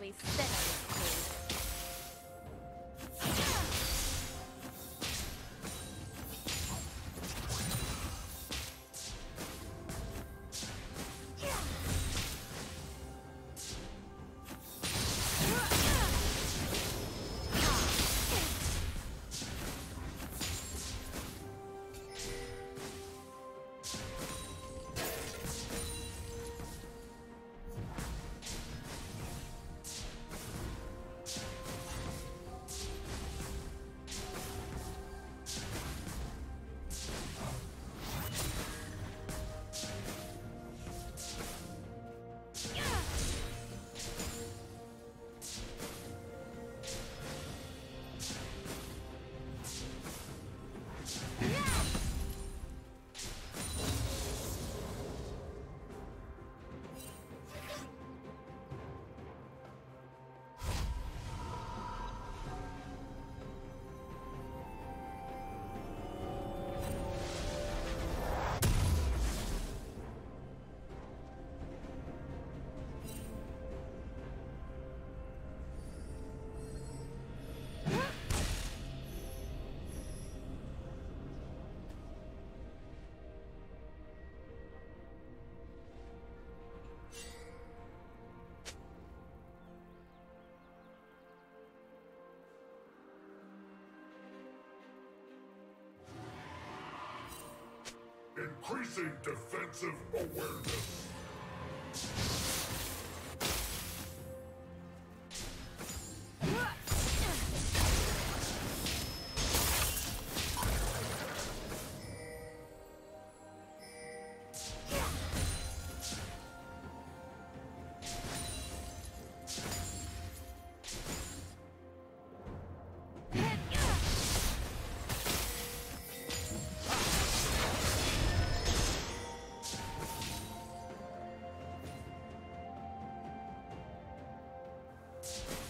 always sit Increasing defensive awareness. チッ。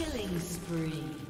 Killing spree.